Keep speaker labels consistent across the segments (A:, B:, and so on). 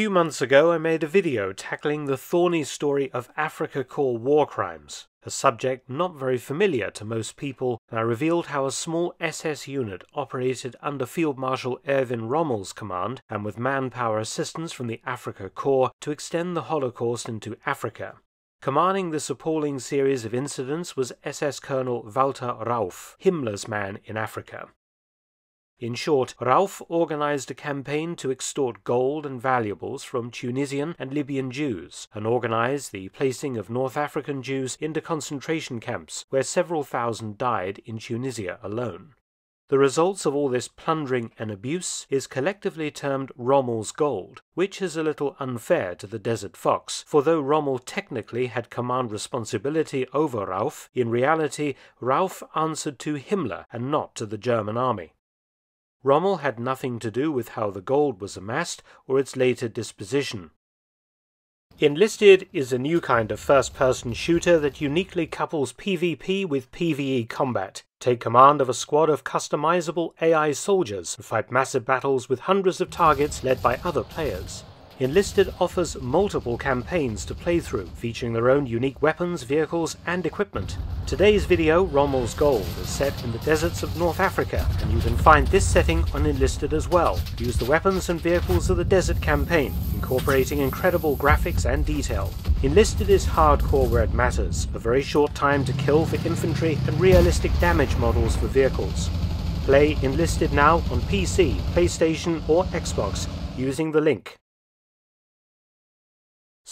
A: few months ago, I made a video tackling the thorny story of Afrika Korps war crimes, a subject not very familiar to most people, and I revealed how a small SS unit operated under Field Marshal Erwin Rommel's command and with manpower assistance from the Afrika Korps to extend the Holocaust into Africa. Commanding this appalling series of incidents was SS Colonel Walter Rauff, Himmler's man in Africa. In short, Rauff organized a campaign to extort gold and valuables from Tunisian and Libyan Jews, and organized the placing of North African Jews into concentration camps, where several thousand died in Tunisia alone. The results of all this plundering and abuse is collectively termed Rommel's gold, which is a little unfair to the Desert Fox, for though Rommel technically had command responsibility over Rauff, in reality Rauff answered to Himmler and not to the German army. Rommel had nothing to do with how the gold was amassed or its later disposition. Enlisted is a new kind of first person shooter that uniquely couples PvP with PvE combat. Take command of a squad of customizable AI soldiers and fight massive battles with hundreds of targets led by other players. Enlisted offers multiple campaigns to play through, featuring their own unique weapons, vehicles, and equipment. Today's video, Rommel's Gold, is set in the deserts of North Africa, and you can find this setting on Enlisted as well. Use the weapons and vehicles of the desert campaign, incorporating incredible graphics and detail. Enlisted is hardcore where it matters, a very short time to kill for infantry, and realistic damage models for vehicles. Play Enlisted now on PC, PlayStation, or Xbox using the link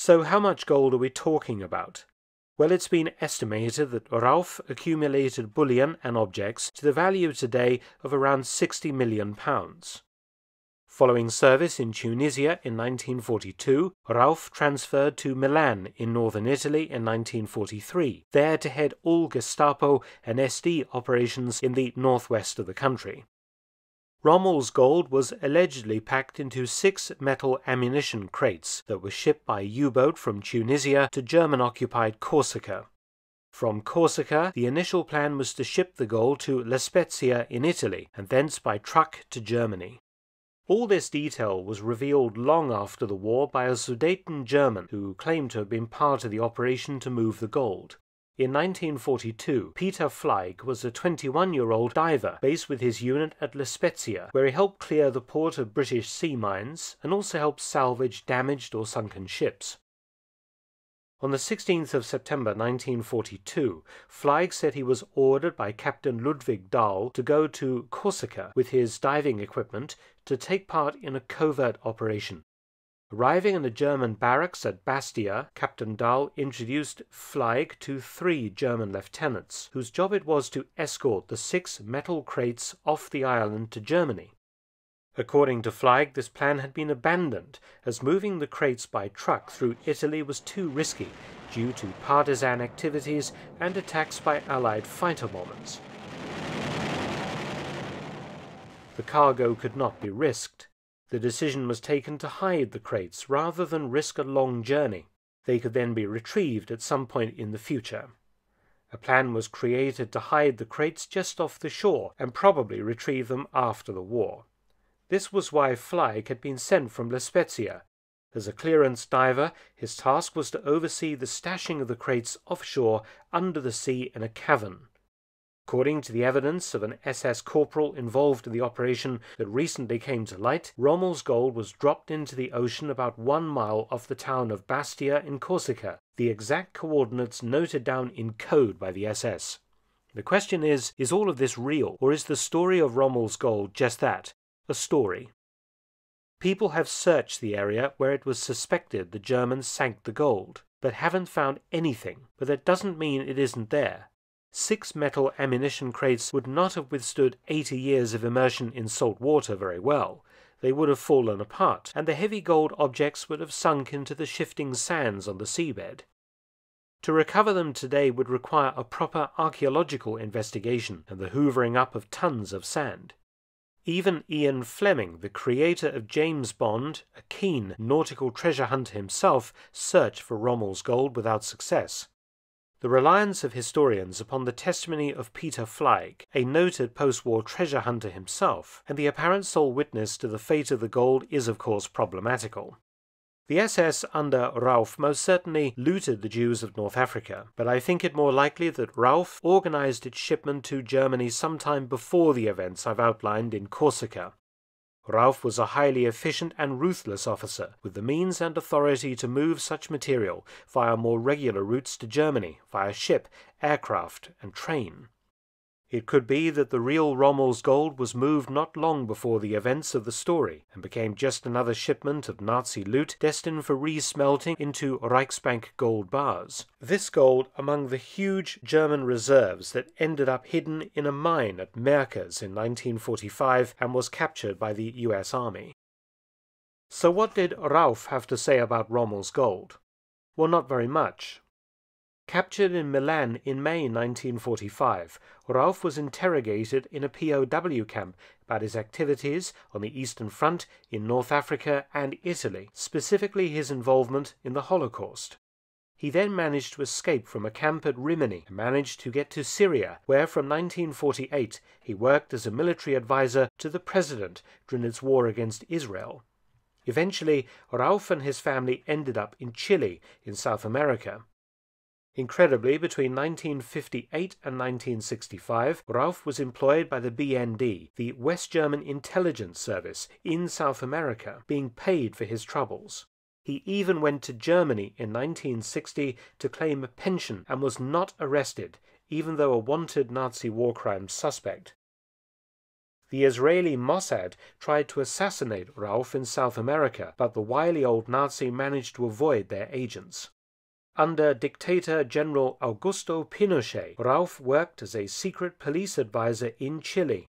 A: so how much gold are we talking about? Well, it's been estimated that Rauff accumulated bullion and objects to the value today of around 60 million pounds. Following service in Tunisia in 1942, Rauff transferred to Milan in northern Italy in 1943, there to head all Gestapo and SD operations in the northwest of the country. Rommel's gold was allegedly packed into six metal ammunition crates that were shipped by U-boat from Tunisia to German-occupied Corsica. From Corsica, the initial plan was to ship the gold to La Spezia in Italy, and thence by truck to Germany. All this detail was revealed long after the war by a Sudeten German who claimed to have been part of the operation to move the gold. In 1942, Peter Fleig was a 21 year old diver based with his unit at La Spezia, where he helped clear the port of British sea mines and also helped salvage damaged or sunken ships. On the 16th of September 1942, Fleig said he was ordered by Captain Ludwig Dahl to go to Corsica with his diving equipment to take part in a covert operation. Arriving in the German barracks at Bastia, Captain Dahl introduced Fleig to three German lieutenants, whose job it was to escort the six metal crates off the island to Germany. According to Fleig, this plan had been abandoned, as moving the crates by truck through Italy was too risky due to partisan activities and attacks by Allied fighter bombers. The cargo could not be risked, the decision was taken to hide the crates rather than risk a long journey. They could then be retrieved at some point in the future. A plan was created to hide the crates just off the shore and probably retrieve them after the war. This was why Fleig had been sent from La Spezia. As a clearance diver, his task was to oversee the stashing of the crates offshore under the sea in a cavern. According to the evidence of an SS corporal involved in the operation that recently came to light, Rommel's gold was dropped into the ocean about one mile off the town of Bastia in Corsica, the exact coordinates noted down in code by the SS. The question is, is all of this real, or is the story of Rommel's gold just that, a story? People have searched the area where it was suspected the Germans sank the gold, but haven't found anything, but that doesn't mean it isn't there. Six metal ammunition crates would not have withstood 80 years of immersion in salt water very well. They would have fallen apart, and the heavy gold objects would have sunk into the shifting sands on the seabed. To recover them today would require a proper archaeological investigation and the hoovering up of tons of sand. Even Ian Fleming, the creator of James Bond, a keen nautical treasure hunter himself, searched for Rommel's gold without success. The reliance of historians upon the testimony of Peter Fleig, a noted post war treasure hunter himself, and the apparent sole witness to the fate of the gold is of course problematical. The SS under Rauff most certainly looted the Jews of North Africa, but I think it more likely that Rauff organized its shipment to Germany sometime before the events I've outlined in Corsica. Rauff was a highly efficient and ruthless officer, with the means and authority to move such material via more regular routes to Germany, via ship, aircraft, and train. It could be that the real Rommel's gold was moved not long before the events of the story and became just another shipment of Nazi loot destined for resmelting into Reichsbank gold bars. This gold among the huge German reserves that ended up hidden in a mine at Merkers in 1945 and was captured by the US Army. So what did Rauff have to say about Rommel's gold? Well, not very much. Captured in Milan in May 1945, Rauff was interrogated in a POW camp about his activities on the Eastern Front in North Africa and Italy, specifically his involvement in the Holocaust. He then managed to escape from a camp at Rimini and managed to get to Syria, where from 1948 he worked as a military advisor to the president during its war against Israel. Eventually, Rauff and his family ended up in Chile, in South America. Incredibly, between 1958 and 1965, Rauff was employed by the BND, the West German intelligence service, in South America, being paid for his troubles. He even went to Germany in 1960 to claim a pension and was not arrested, even though a wanted Nazi war crimes suspect. The Israeli Mossad tried to assassinate Rauff in South America, but the wily old Nazi managed to avoid their agents. Under dictator General Augusto Pinochet, Rauff worked as a secret police advisor in Chile.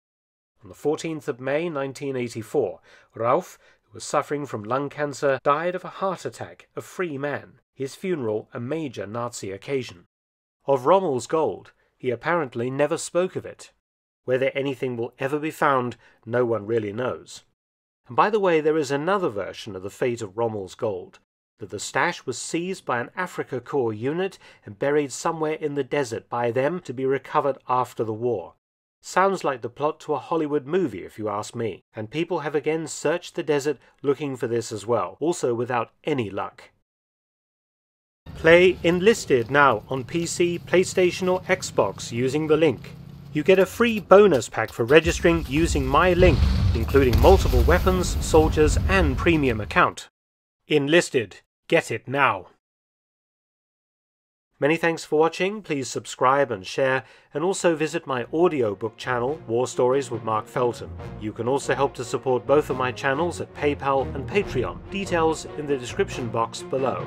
A: On the 14th of May 1984, Rauff, who was suffering from lung cancer, died of a heart attack, a free man, his funeral a major Nazi occasion. Of Rommel's gold, he apparently never spoke of it. Whether anything will ever be found, no one really knows. And by the way, there is another version of the fate of Rommel's gold that the stash was seized by an Afrika Korps unit and buried somewhere in the desert by them to be recovered after the war. Sounds like the plot to a Hollywood movie, if you ask me, and people have again searched the desert looking for this as well, also without any luck. Play Enlisted now on PC, PlayStation or Xbox using the link. You get a free bonus pack for registering using my link, including multiple weapons, soldiers and premium account. Enlisted Get it now. Many thanks for watching. Please subscribe and share, and also visit my audiobook channel, War Stories with Mark Felton. You can also help to support both of my channels at PayPal and Patreon. Details in the description box below.